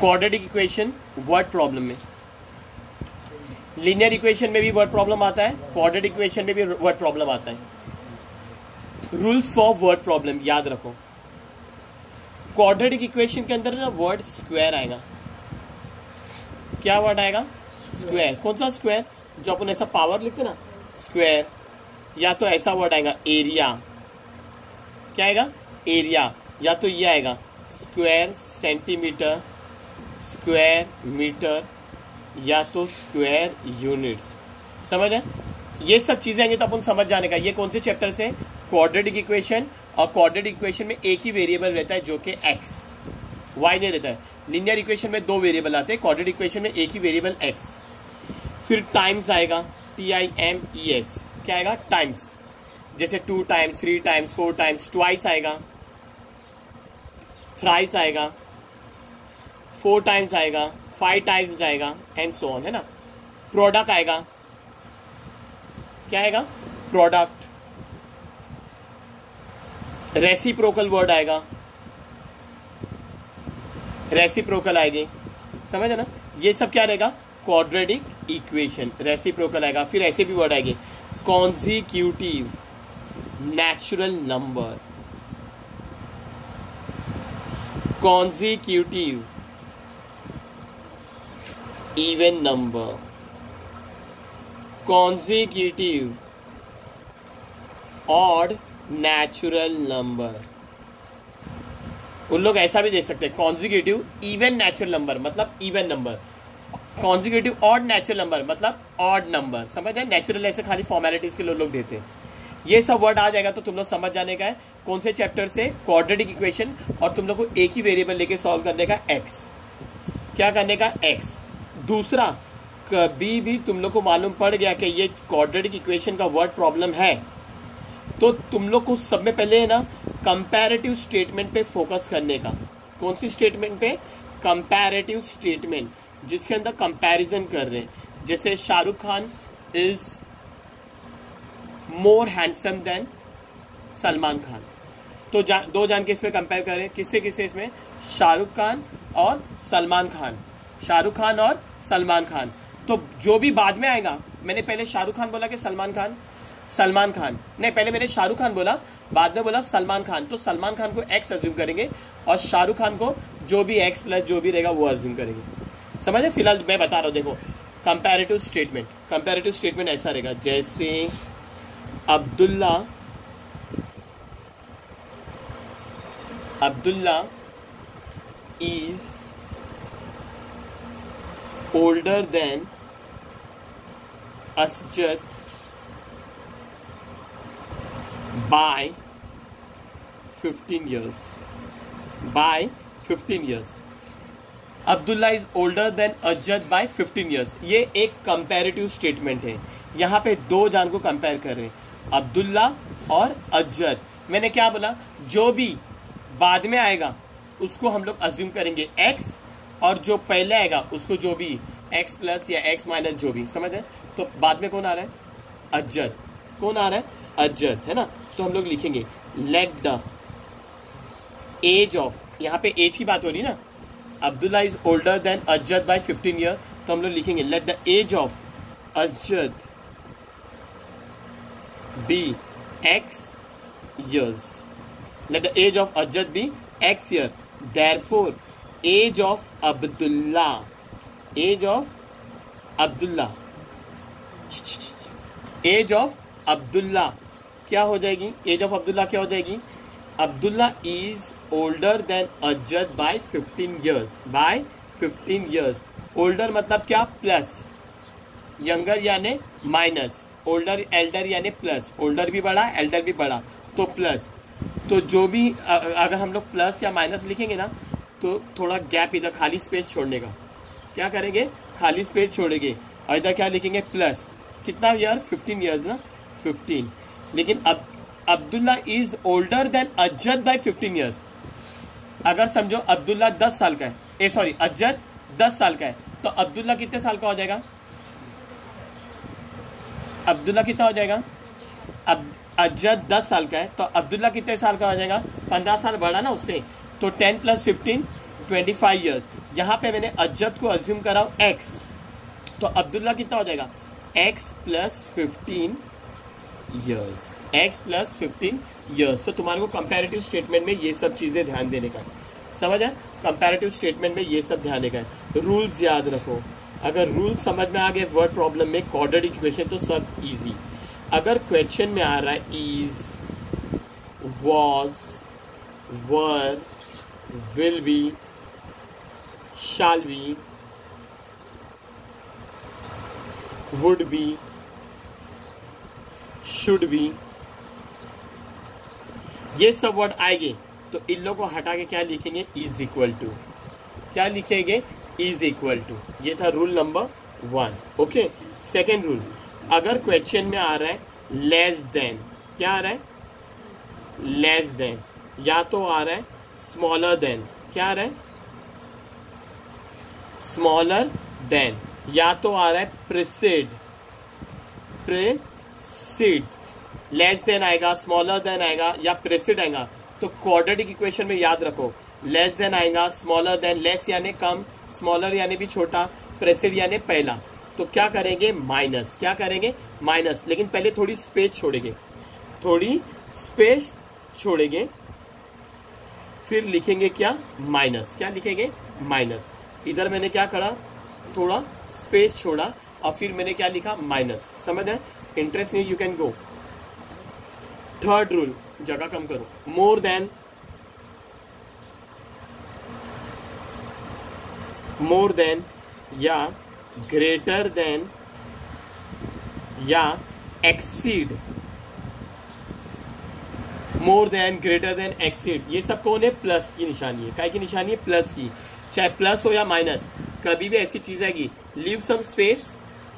Quadratic equation word problem में। Linear equation में भी वर्ड प्रॉब्लम आता है क्वाड्रेटिक इक्वेशन में भी वर्ड प्रॉब्लम आता है। रूल्स ऑफ़ वर्ड प्रॉब्लम याद रखो। क्वाड्रेटिक इक्वेशन के अंदर ना वर्ड स्क्वायर आएगा। क्या वर्ड आएगा? स्क्वायर कौन सा स्क्वायर जो अपन ऐसा पावर लिखते ना स्क्वायर या तो ऐसा वर्ड आएगा एरिया क्या आएगा? एरिया या तो ये आएगा स्क्वायर सेंटीमीटर स्क्वायर मीटर या तो स्क्वायर यूनिट्स समझ है? ये सब चीज़ें आएँगे तो अपन समझ जाने का। ये कौन से चैप्टर से? क्वाड्रेटिक इक्वेशन और क्वाड्रेटिक इक्वेशन में एक ही वेरिएबल रहता है जो कि एक्स वाई नहीं रहता है। लिनियर इक्वेशन में दो वेरिएबल आते हैं क्वाड्रेटिक इक्वेशन में एक ही वेरिएबल एक्स फिर टाइम्स आएगा T I M E S क्या आएगा? टाइम्स जैसे two times three times four times twice आएगा थ्राइस आएगा फोर टाइम्स आएगा फाइव टाइम्स आएगा एंड सो ऑन है ना? प्रोडक्ट आएगा। क्या आएगा? प्रोडक्ट रेसिप्रोकल वर्ड आएगा। रेसिप्रोकल आएगी। समझ ना? ये सब क्या रहेगा? क्वाड्रेटिक इक्वेशन रेसिप्रोकल आएगा। फिर ऐसे भी वर्ड आएँगे। Consecutive natural number consecutive even number consecutive odd natural number उन लोग ऐसा भी दे सकते हैं। कॉन्जिक्यूटिव इवन नेचुरल नंबर मतलब even number consecutive odd natural number मतलब ऑड नंबर समझ रहे नेचुरल ऐसे खाली फॉर्मेलिटीज के लोग लो देते हैं। ये सब वर्ड आ जाएगा तो तुम लोग समझ जाने का है कौन से चैप्टर से क्वाड्रेटिक इक्वेशन और तुम लोग को एक ही वेरिएबल लेके सॉल्व करने का एक्स क्या करने का एक्स दूसरा कभी भी तुम लोग को मालूम पड़ गया कि ये क्वाड्रेटिक इक्वेशन का वर्ड प्रॉब्लम है तो तुम लोग को सब में पहले है ना कंपैरेटिव स्टेटमेंट पे फोकस करने का। कौन सी स्टेटमेंट पे? कंपैरेटिव स्टेटमेंट जिसके अंदर कंपैरिजन कर रहे हैं। जैसे Shahrukh Khan is more handsome than Salman Khan. तो जा, दो जान के इसमें कंपेयर करें किससे किससे इसमें? शाहरुख खान और सलमान खान। शाहरुख खान और सलमान खान। तो जो भी बाद में आएगा, मैंने पहले शाहरुख खान बोला कि सलमान खान सलमान खान। नहीं, पहले मैंने शाहरुख खान बोला, बाद में बोला सलमान खान। तो सलमान खान को एक्स अज्यूम करेंगे और शाहरुख खान को जो भी एक्स प्लस जो भी रहेगा वो अज्यूम करेंगे। समझे? फ़िलहाल मैं बता रहा हूँ, देखो कंपेरेटिव स्टेटमेंट कंपेरेटिव स्टेटमेंट ऐसा रहेगा, जैसे Abdullah Abdullah is older than Asjad by 15 years. By 15 years. Abdullah is older than Asjad by 15 years ये एक कंपैरेटिव स्टेटमेंट है। यहाँ पे दो जान को कंपेयर कर रहे हैं। अब्दुल्ला और अजद मैंने क्या बोला? जो भी बाद में आएगा, उसको हम लोग अज्यूम करेंगे। एक्स और जो पहले आएगा, उसको जो भी x प्लस या x माइनस जो भी, समझ रहे तो बाद में कौन आ रहा है? अज्जद कौन आ रहा है? अज्जद है ना? तो हम लोग लिखेंगे लेट द एज ऑफ़ यहाँ पे एज की बात हो रही है ना? Abdullah is older than Asjad by 15 year तो हम लोग लिखेंगे let the age of Asjad be x years. Let the age of ajad be x year. Therefore age of Abdullah age of Abdullah age of Abdullah क्या हो जाएगी? Age of Abdullah क्या हो जाएगी? Abdullah is older than Asjad by 15 years by 15 years older मतलब क्या? Plus younger यानी minus older elder यानी प्लस ओल्डर भी बड़ा एल्डर भी बड़ा. तो प्लस तो जो भी अगर हम लोग प्लस या माइनस लिखेंगे ना तो थोड़ा गैप इधर खाली स्पेस छोड़ने का। क्या करेंगे? खाली स्पेस छोड़ेंगे। और इधर क्या लिखेंगे? प्लस कितना ईयर फिफ्टीन ईयर्स ना? फिफ्टीन लेकिन अब, Abdullah is older than Asjad by fifteen years अगर समझो, अब्दुल्ला दस साल का है। ए सॉरी अज्जद दस साल का है। तो अब्दुल्ला कितने साल का हो जाएगा? अब्दुल्ला कितना हो जाएगा? अब अज्जद दस साल का है। तो अब्दुल्ला कितने साल का हो जाएगा? पंद्रह साल बड़ा ना उससे। तो ten plus fifteen twenty five years यहाँ पे मैंने अज्जत को अज्यूम करा एक्स तो अब्दुल्ला कितना हो जाएगा? X plus fifteen years x plus fifteen years तो तुम्हारे को कंपेरेटिव स्टेटमेंट में ये सब चीज़ें ध्यान देने का है। समझ है कंपेरेटिव स्टेटमेंट में ये सब ध्यान देने का है। रूल्स याद रखो। अगर रूल समझ में आ गए वर्ड प्रॉब्लम में कॉर्डर इक्वेशन तो सब इजी अगर क्वेश्चन में आ रहा है is was were will be shall be would be should be ये सब वर्ड आएँगे तो इन लोगों को हटा के क्या लिखेंगे? इज़ इक्वल टू क्या लिखेंगे? इज़ इक्वल टू ये था rule number one okay second rule अगर क्वेश्चन में आ रहा है लेस देन क्या आ रहा है? लेस देन या तो आ रहा है स्मॉलर देन क्या आ रहा है? स्मॉलर देन या तो आ रहा है प्रिसिड प्रिसिड्स लेस देन आएगा स्मॉलर देन आएगा या प्रेसिड आएगा। तो क्वाड्रेटिक इक्वेशन में याद रखो। लेस देन आएगा स्मॉलर देन लेस यानी कम स्मॉलर यानी भी छोटा प्रेसिड यानी पहला। तो क्या करेंगे? माइनस क्या करेंगे? माइनस लेकिन पहले थोड़ी स्पेस छोड़ेंगे। थोड़ी स्पेस छोड़ेंगे। फिर लिखेंगे क्या? माइनस। क्या लिखेंगे? माइनस। इधर मैंने क्या करा? थोड़ा स्पेस छोड़ा और फिर मैंने क्या लिखा? माइनस। समझ आए इंटरेस्ट नहीं you can go third rule जगह कम करो। मोर देन मोर देन या ग्रेटर देन या exceed more than greater than exceed ये सब कौन है प्लस की निशानी है। काय की निशानी है? प्लस की। चाहे प्लस हो या माइनस कभी भी ऐसी चीज़ आएगी। लीव सम स्पेस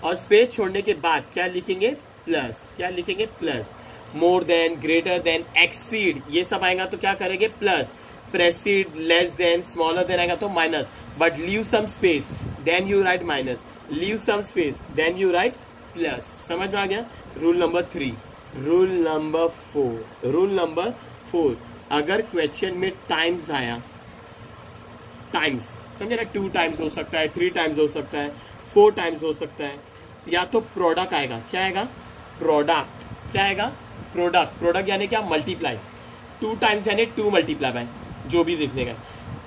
और स्पेस छोड़ने के बाद क्या लिखेंगे? प्लस क्या लिखेंगे? Plus more than greater than exceed ये सब आएगा तो क्या करेंगे? Plus precede less than smaller than आएगा तो minus but leave some space then you write minus leave some space then you write plus समझ में आ गया? Rule number three rule number four rule number four अगर question में times आया times समझे ना टू टाइम्स हो सकता है थ्री टाइम्स हो सकता है फोर टाइम्स हो सकता है, या तो प्रोडक्ट आएगा, क्या आएगा? प्रोडक्ट क्या आएगा? प्रोडक्ट प्रोडक्ट यानी क्या? मल्टीप्लाई टू टाइम्स यानी टू मल्टीप्लाई बाय जो भी देखने का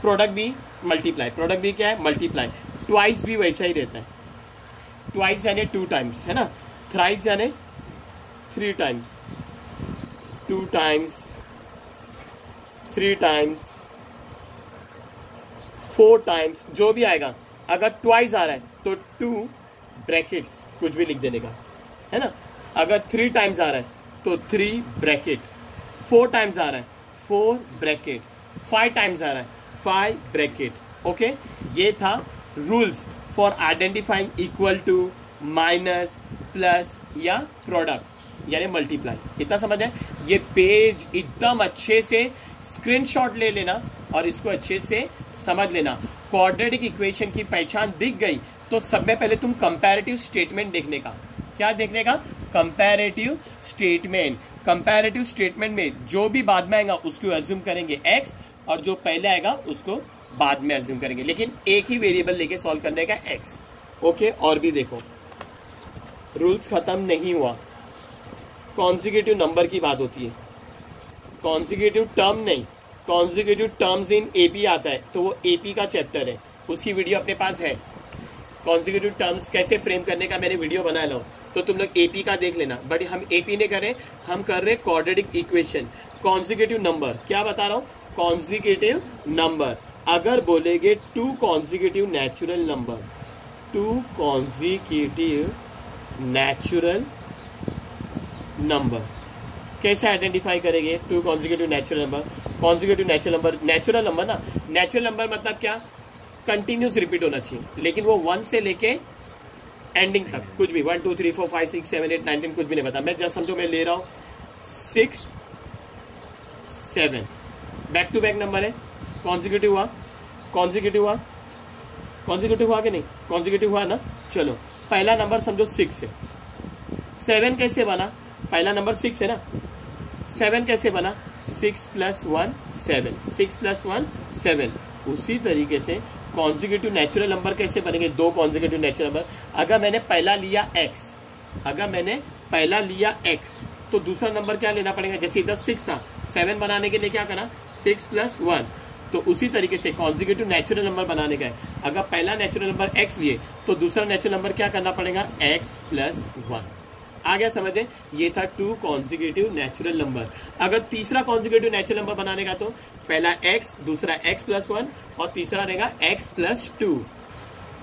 प्रोडक्ट भी मल्टीप्लाई प्रोडक्ट भी क्या है? मल्टीप्लाई ट्वाइस भी वैसा ही रहता है। ट्वाइस यानी टू टाइम्स है ना? थ्राइस यानी three times two times three times four times जो भी आएगा, अगर ट्वाइस आ रहा है तो टू ब्रैकेट्स कुछ भी लिख देने का, है ना? अगर थ्री टाइम्स आ रहा है तो थ्री ब्रैकेट फोर टाइम्स आ रहा है फोर ब्रैकेट फाइव टाइम्स आ रहा है फाइव ब्रैकेट ओके ये था rules for identifying equal to minus plus या प्रोडक्ट यानी मल्टीप्लाई इतना समझ है? ये पेज एकदम अच्छे से स्क्रीनशॉट ले लेना और इसको अच्छे से समझ लेना। क्वाड्रेटिक इक्वेशन की पहचान दिख गई तो सब में पहले तुम कंपैरेटिव स्टेटमेंट देखने का। क्या देखने का? कंपैरेटिव स्टेटमेंट कंपैरेटिव स्टेटमेंट में जो भी बाद में आएगा, उसको एज्यूम करेंगे एक्स और जो पहले आएगा, उसको बाद में एज्यूम करेंगे। लेकिन एक ही वेरिएबल लेके सॉल्व करने का एक्स ओके और भी देखो। रूल्स खत्म नहीं हुआ। कॉन्जिक्यूटिव नंबर की बात होती है। कॉन्जिक्यूटिव टर्म नहीं कॉन्जिक्यूटिव टर्म्स इन एपी आता है तो वो एपी का चैप्टर है, उसकी वीडियो अपने पास है। कॉन्जिक्यूटिव टर्म्स कैसे फ्रेम करने का मैंने वीडियो बना लो तो तुम लोग एपी का देख लेना बट हम एपी ने करें, हम कर रहे क्वाड्रेटिक इक्वेशन कॉन्जिक्यूटिव नंबर क्या बता रहा हूँ? कॉन्जिक्यूटिव नंबर अगर बोलेगे two consecutive natural number two consecutive natural number कैसे आइडेंटिफाई करेंगे? Two consecutive natural number consecutive natural number natural number ना? नेचुरल नंबर मतलब क्या? कंटिन्यूस रिपीट होना चाहिए। लेकिन वो वन से लेके एंडिंग तक, कुछ भी। One two three four five six seven eight nineteen कुछ भी नहीं पता। मैं जस्ट समझो, मैं ले रहा हूँ। Six seven back to back number है। कॉन्जिक्यूटिव हुआ। कॉन्जिक्यूटिव हुआ। कॉन्जिक्यूटिव हुआ कि नहीं? कॉन्जिक्यूटिव हुआ ना? चलो, पहला नंबर समझो सिक्स है। सेवन कैसे बना? पहला नंबर सिक्स है ना? सेवन कैसे बना? Six plus one seven six plus one seven उसी तरीके से कॉन्जिक्यूटिव नेचुरल नंबर कैसे बनेंगे? दो कॉन्जिक्यूटिव नेचुरल नंबर अगर मैंने पहला लिया एक्स अगर मैंने पहला लिया एक्स तो दूसरा नंबर क्या लेना पड़ेगा? जैसे इधर सिक्स था सेवन बनाने के लिए क्या करा सिक्स प्लस वन तो उसी तरीके से कॉन्जिक्यूटिव नेचुरल नंबर बनाने का है। अगर पहला नेचुरल नंबर एक्स लिए तो दूसरा नेचुरल नंबर क्या करना पड़ेगा? एक्स प्लस वन आ गया, समझ में ये था टू कॉन्जिक्यूटिव नेचुरल नंबर अगर तीसरा कॉन्जिक्यूटिव नेचुरल नंबर बनाने का तो पहला एक्स दूसरा एक्स प्लस वन और तीसरा रहेगा एक्स प्लस टू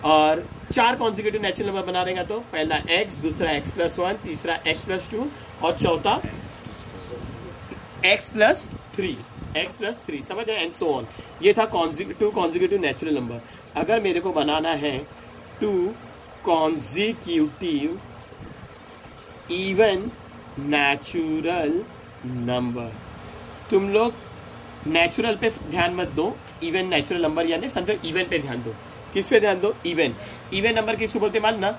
और चार कॉन्जिक्यूटिव नेचुरल नंबर बना रहेगा तो पहला एक्स दूसरा एक्स प्लस वन तीसरा एक्स प्लस टू और चौथा x plus three x plus three समझ है एंड सो ऑन ये था टू कॉन्जिक्यूटिव नेचुरल नंबर अगर मेरे को बनाना है two consecutive even natural number तुम लोग नेचुरल पे ध्यान मत दो इवन नेचुरल नंबर यानी समझो इवन पे ध्यान दो। किस पे ध्यान दो? इवन इवन नंबर किस बोलते मान ना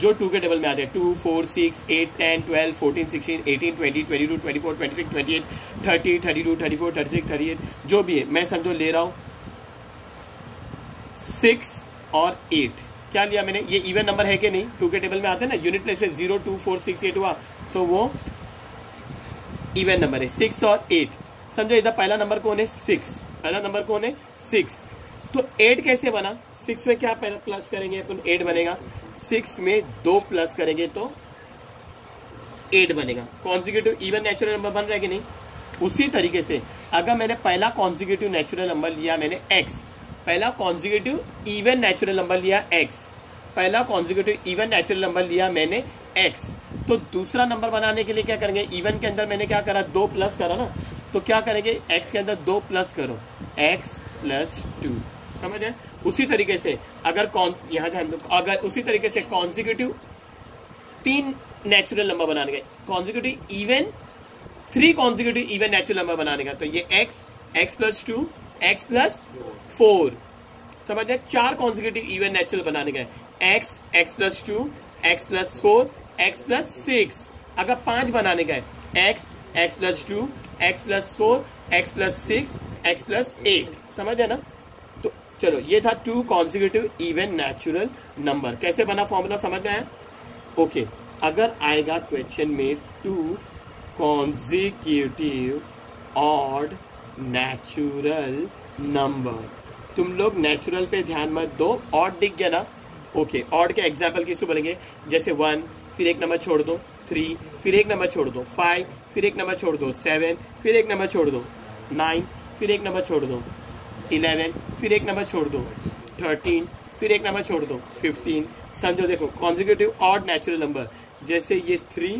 जो टू के टेबल में आते हैं two four six eight ten twelve fourteen sixteen eighteen twenty twenty two twenty four twenty six twenty eight thirty thirty two thirty four thirty six thirty eight जो भी है, मैं समझो ले रहा हूँ। सिक्स और एट क्या लिया मैंने? ये इवन नंबर है कि नहीं? टू के टेबल में आते हैं ना यूनिट प्लेस में zero two four six eight हुआ तो वो इवन नंबर है। सिक्स और एट समझो, इधर पहला नंबर कौन है? सिक्स पहला नंबर कौन है? सिक्स तो एट कैसे बना? सिक्स में क्या प्लस करेंगे? अपन एट बनेगा। सिक्स में दो प्लस करेंगे तो एट बनेगा। कॉन्जिक्यूटिव इवन नेचुरल नंबर बन रहा है कि नहीं? उसी तरीके से, अगर मैंने पहला कॉन्जिक्यूटिव नेचुरल नंबर लिया, मैंने एक्स पहला कॉन्जिक्यूटिव इवन नेचुरल नंबर लिया एक्स पहला कॉन्जिक्यूटिव इवन नेचुरल नंबर लिया मैंने एक्स तो दूसरा नंबर बनाने के लिए क्या करेंगे? इवन के अंदर मैंने क्या करा? दो प्लस करा ना? तो क्या करेंगे? एक्स के अंदर दो प्लस करो। एक्स प्लस टू समझ है? उसी तरीके से अगर कौन यहाँ ध्यान अगर उसी तरीके से कॉन्जिक्यूटिव तीन नेचुरल नंबर बनाने के consecutive even three consecutive even natural number बनाने का। तो ये x x plus two x plus four समझ गए? चार कॉन्जिक्यूटिव इवन नेचुरल बनाने का x x plus two x plus four x plus six अगर पाँच बनाने का है x x plus two x plus four x plus six x plus eight समझ है ना? तो चलो, ये था two consecutive even natural number कैसे बना फॉर्मूला समझ में आया? ओके अगर आएगा क्वेश्चन में two consecutive odd natural number तुम लोग नेचुरल पे ध्यान मत दो ऑड दिख गया ना? ओके ऑड के एग्ज़ाम्पल किसको बोलेंगे? जैसे वन फिर एक नंबर छोड़ दो थ्री फिर एक नंबर छोड़ दो फाइव फिर एक नंबर छोड़ दो सेवन फिर एक नंबर छोड़ दो नाइन फिर एक नंबर छोड़ दो इलेवन फिर एक नंबर छोड़ दो थर्टीन फिर एक नंबर छोड़ दो फिफ्टीन समझो देखो कॉन्जिक्यूटिव ऑड नेचुरल नंबर जैसे ये थ्री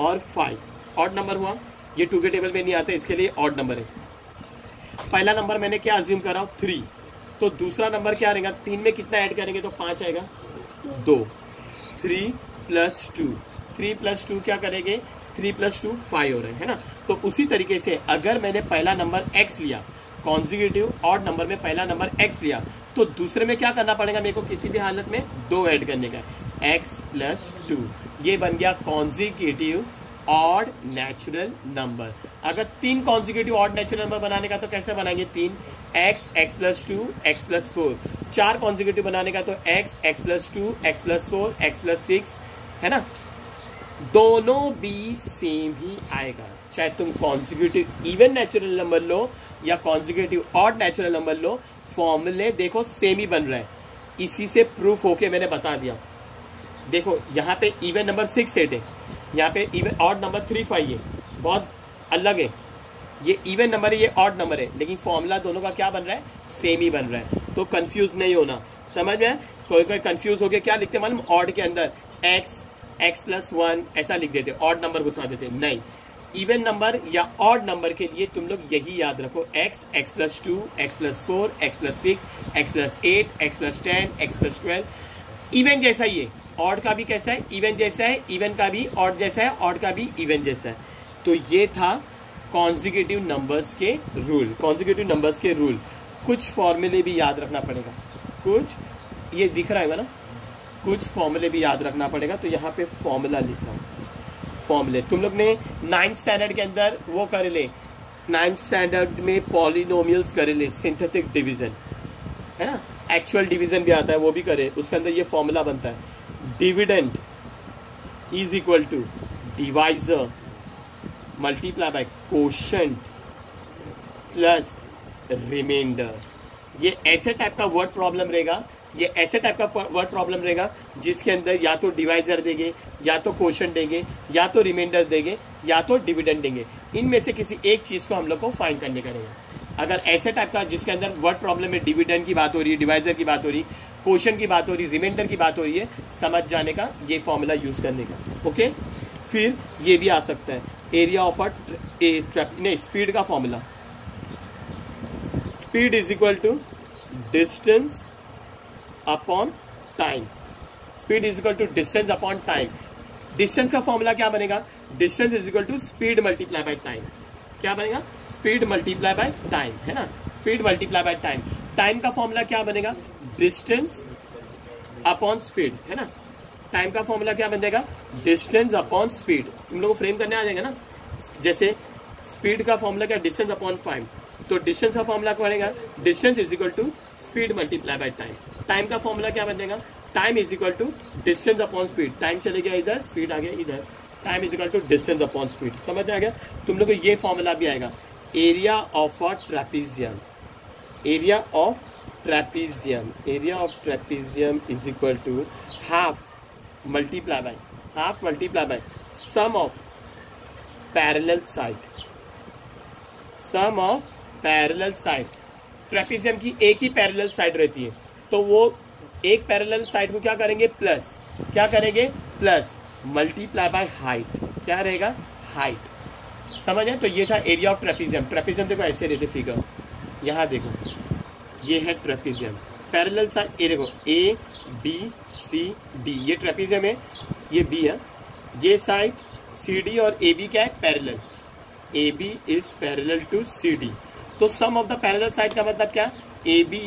और फाइव ऑड नंबर हुआ? ये टू के टेबल में नहीं आते, इसके लिए ऑड नंबर है. पहला नंबर मैंने क्या अज्यूम करा थ्री तो दूसरा नंबर क्या रहेगा? तीन में कितना ऐड करेंगे तो पाँच आएगा। दो. Three plus two three plus two क्या करेंगे? थ्री प्लस टू फाइव हो रहे है ना? तो उसी तरीके से अगर मैंने पहला नंबर एक्स लिया कॉन्जिक्यूटिव और नंबर में पहला नंबर एक्स लिया तो दूसरे में क्या करना पड़ेगा मेरे को किसी भी हालत में? दो ऐड करने का एक्स प्लस टू ये बन गया कॉन्जिक्यूटिव ऑड नेचुरल नंबर अगर तीन कॉन्जिक्यूटिव ऑड नेचुरल नंबर बनाने का तो कैसे बनाएँगे तीन? X x plus two x plus four चार कॉन्जिक्यूटिव बनाने का तो x x plus two x plus four x plus six है ना? दोनों भी सेम ही आएगा। चाहे तुम कॉन्जिक्यूटिव इवन नेचुरल नंबर लो या कॉन्जिक्यूटिव ऑड नेचुरल नंबर लो फॉर्मूले देखो सेम ही बन रहा है। इसी से प्रूफ होके मैंने बता दिया। देखो, यहाँ पे इवन नंबर सिक्स एट है। यहाँ पे even odd number three five है बहुत अलग है। ये इवन नंबर है, ये ऑड नंबर है, लेकिन फॉर्मूला दोनों का क्या बन रहा है? सेम ही बन रहा है। तो कंफ्यूज नहीं होना। समझ में कोई कोई कंफ्यूज हो गया, क्या लिखते मालूम? ऑड के अंदर एक्स एक्स प्लस वन ऐसा लिख देते। ऑड नंबर घुसा देते। नहीं। इवन नंबर या ऑड नंबर के लिए तुम लोग यही याद रखो। X x plus two x plus four x plus six x plus eight x plus ten x plus twelve even जैसा ही है। ऑड का भी कैसा है इवन जैसा है इवन का भी ऑड जैसा है, ऑड का भी इवन जैसा है। तो ये था कॉन्जिक्यूटिव नंबर्स के रूल कॉन्जिक्यूटिव नंबर्स के रूल कुछ फॉर्मूले भी याद रखना पड़ेगा। कुछ, ये दिख रहा है ना? कुछ फॉर्मूले भी याद रखना पड़ेगा। तो यहाँ पे फॉर्मूला लिख रहा हूँ। फॉर्मूले तुम लोग ने नाइन्थ स्टैंडर्ड के अंदर वो कर ले। नाइन्थ स्टैंडर्ड में पॉलिनोमियल्स कर ले सिंथेटिक डिवीज़न है ना? एक्चुअल डिवीज़न भी आता है, वो भी करे। उसके अंदर ये फॉर्मूला बनता है। Dividend is equal to divisor multiply by quotient plus remainder ये ऐसे टाइप का वर्ड प्रॉब्लम रहेगा, ये ऐसे टाइप का वर्ड प्रॉब्लम रहेगा, जिसके अंदर या तो डिवाइजर देंगे, या तो क्वेश्चन देंगे, या तो रिमाइंडर देंगे, या तो डिविडेंड देंगे। इनमें से किसी एक चीज़ को हम लोग को फाइंड करने का रहेगा। अगर ऐसे टाइप का जिसके अंदर वर्ड प्रॉब्लम में डिविडेंड की बात हो रही है डिवाइजर की बात हो रही क्वेश्चन की बात हो रही है रिमाइंडर की बात हो रही है, समझ जाने का, ये फॉर्मूला यूज़ करने का ओके फिर ये भी आ सकता है एरिया ऑफ़ अ नहीं स्पीड का formula speed is equal to distance upon time speed is equal to distance upon time distance का फॉर्मूला क्या बनेगा? Distance is equal to speed multiply by time क्या बनेगा? स्पीड मल्टीप्लाई बाय टाइम है ना? Speed multiply by time time का formula क्या बनेगा? डिस्टेंस अपॉन स्पीड है ना? टाइम का फॉर्मूला क्या बनेगा डिस्टेंस अपॉन स्पीड तुम लोग फ्रेम करने आ जाएगा ना? जैसे स्पीड का फॉर्मूला क्या? डिस्टेंस अपॉन फाइव तो डिस्टेंस का फॉर्मूला क्या बनेगा? Distance is equal to speed multiply by time time का फॉर्मूला क्या बनेगा time is equal to distance upon speed time चले गया इधर स्पीड आ गया इधर. Time is equal to distance upon speed समझ में आ गया? तुम लोग को ये फॉर्मूला भी आएगा. Area of a trapezium area of trapezium area of trapezium is equal to half multiply by half multiply by sum of parallel side sum of parallel side trapezium की एक ही पैरेलल साइड रहती है। तो वो एक parallel side को क्या करेंगे? प्लस क्या करेंगे? प्लस मल्टीप्लाई बाय हाइट क्या रहेगा? हाइट समझ है? तो ये था एरिया ऑफ़ ट्रेपिजियम ट्रेपिजियम देखो ऐसे रहते फिगर यहाँ देखो। ये है ट्रेपिजियम। पैरेलल साइड ए देखो ए बी सी डी ये ट्रेपिजियम है, ये बी है। ये साइड सी डी और ए बी क्या है? Parallel A B is parallel to C D तो sum of the parallel side का मतलब क्या? A B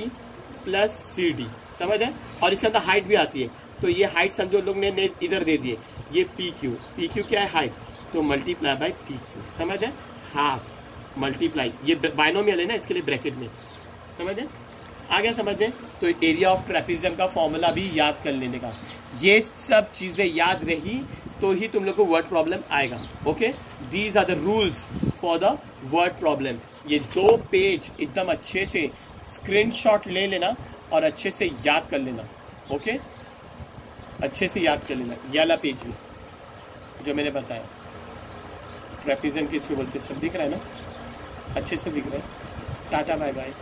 plus C D समझ है? और इसके अंदर हाइट भी आती है। तो ये हाइट समझो लोग ने इधर दे दिए, ये पी क्यू पी क्यू क्या है? हाइट तो मल्टीप्लाई बाय पी क्यू समझ है? हाफ़ मल्टीप्लाई ये बाइनोमियल है ना, इसके लिए ब्रैकेट में। समझ है? आ गया समझ में? तो एरिया ऑफ़ ट्रेपिज्म का फॉर्मूला भी याद कर लेने का। ये सब चीज़ें याद रही तो ही तुम लोग को वर्ड प्रॉब्लम आएगा। Okay these are the rules for the word problem ये दो पेज एकदम अच्छे से स्क्रीनशॉट ले लेना और अच्छे से याद कर लेना। ओके अच्छे से याद कर लेना। ये वाला पेज भी, जो मैंने बताया। ट्रेपिज्म किसको बोलते सब दिख रहा है ना? अच्छे से दिख रहा है। Tata bye bye